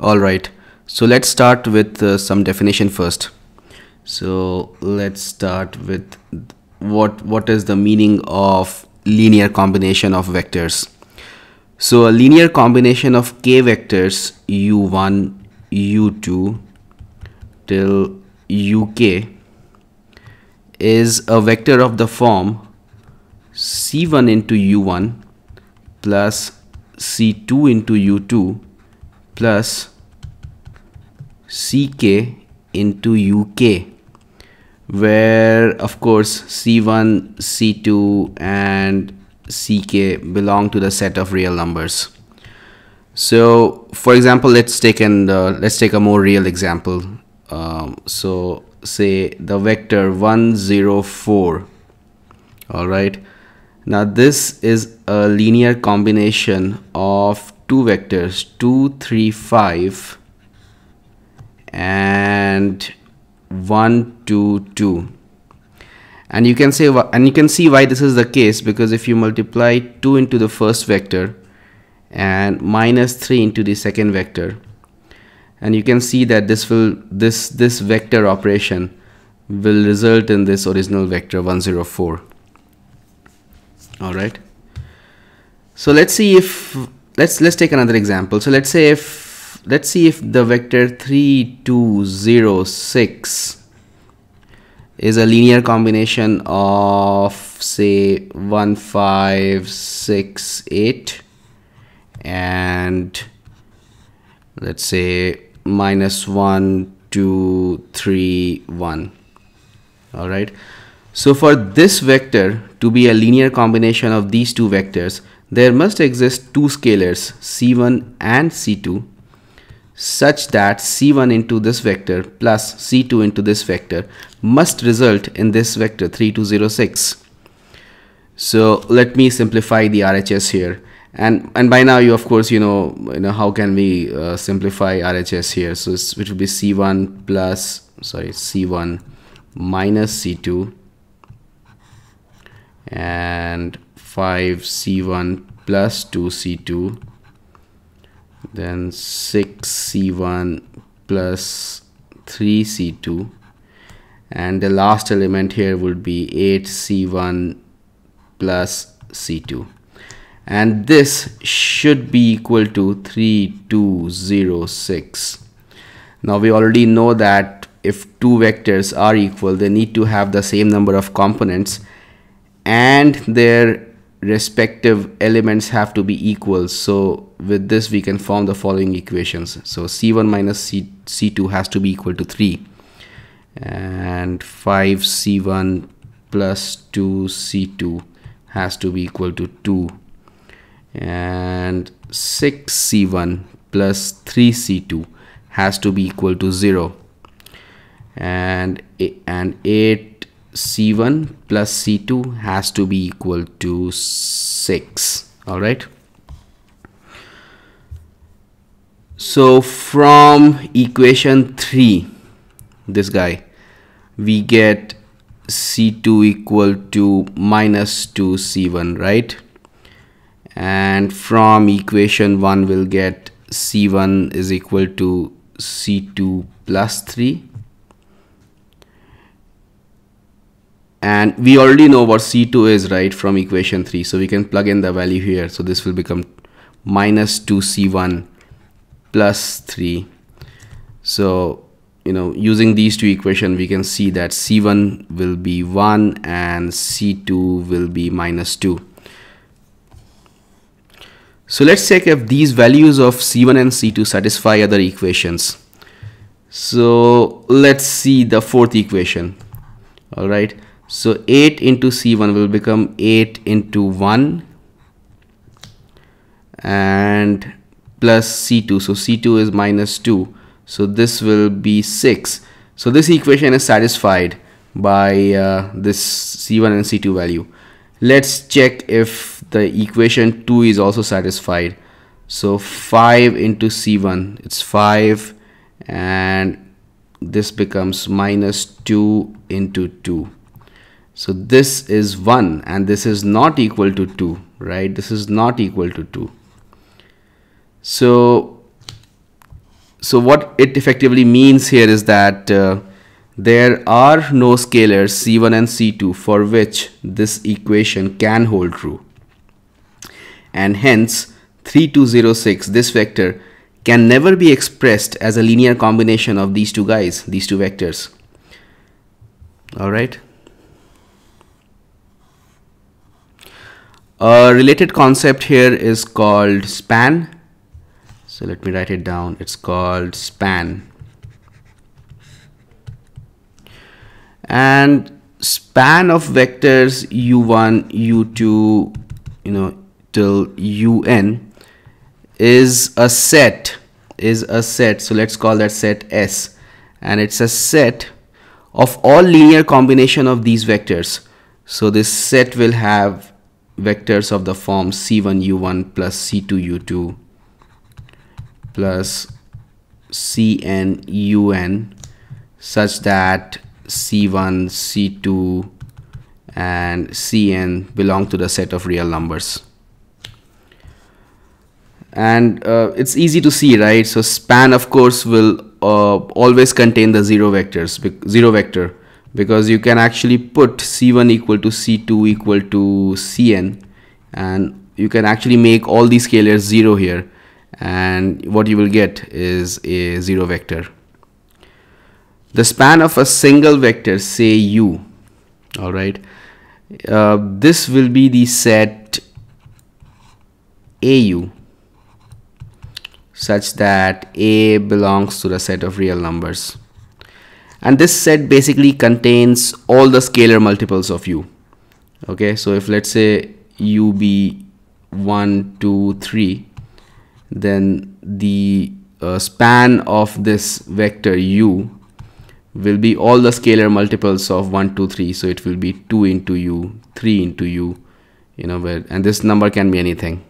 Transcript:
Alright, so let's start with uh, some definition first. So let's start with what what is the meaning of linear combination of vectors. So a linear combination of k vectors u1, u2 till uk is a vector of the form c1 into u1 plus c2 into u2 plus ck into uk where of course c1 c2 and ck belong to the set of real numbers. So for example let's take an uh, let's take a more real example. Um, so say the vector 104 all right. Now this is a linear combination of two vectors 2 3 5 and 1 2 2 and you can say and you can see why this is the case because if you multiply 2 into the first vector and minus 3 into the second vector and you can see that this will this this vector operation will result in this original vector 104 all right so let's see if let's let's take another example. So let's say if let's see if the vector 3206 is a linear combination of say 1568 and let's say minus 1 2 3 1 all right. So for this vector to be a linear combination of these two vectors there must exist two scalars c1 and c2 such that c1 into this vector plus c2 into this vector must result in this vector 3206 so let me simplify the RHS here. And and by now you of course you know you know how can we uh, simplify RHS here? So it will be c1 plus sorry c1 minus c2 and 5c1 plus 2c2 then 6c1 plus 3c2 and the last element here would be 8c1 plus c2 and this should be equal to 3206 now we already know that if two vectors are equal they need to have the same number of components. And their respective elements have to be equal. So with this we can form the following equations. So c1 minus c c2 has to be equal to 3 and 5 c1 plus 2 c2 has to be equal to 2 and 6c1 plus 3c2 has to be equal to 0 and and 8c1 plus c2 has to be equal to 6 all right? So from equation 3 this guy we get c2 equal to minus 2 c1 right? And from equation 1 we'll get c1 is equal to c2 plus 3 and we already know what c2 is right from equation 3 so we can plug in the value here so this will become minus 2 c1 plus 3 so you know using these two equations we can see that c1 will be 1 and c2 will be minus 2 so let's check if these values of C1 and C2 satisfy other equations. So let's see the fourth equation. All right. So 8 into C1 will become 8 into 1 and plus C2. So C2 is minus 2. So this will be 6. So this equation is satisfied by uh, this C1 and C2 value. Let's check if the equation 2 is also satisfied so 5 into c1 it's 5 and this becomes minus 2 into 2 so this is 1 and this is not equal to 2 right? This is not equal to 2 so so what it effectively means here is that uh, there are no scalars c1 and c2 for which this equation can hold true. And hence 3206 this vector can never be expressed as a linear combination of these two guys these two vectors. All right a related concept here is called span. So let me write it down. It's called span. And span of vectors u1 u2 you know till un is a set is a set. So let's call that set s. And it's a set of all linear combination of these vectors. So this set will have vectors of the form c1 u1 plus c2 u2 plus cn un such that c1 c2 and cn belong to the set of real numbers. And uh, it's easy to see right? So span of course will uh, always contain the zero vectors zero vector because you can actually put c1 equal to c2 equal to cn and you can actually make all these scalars zero here. And what you will get is a zero vector. The span of a single vector say u all right uh, this will be the set au such that a belongs to the set of real numbers and this set basically contains all the scalar multiples of u. Okay so if let's say u be 1 2 3 then the uh, span of this vector u will be all the scalar multiples of 1 2 3 so it will be 2 into u 3 into u you know where and this number can be anything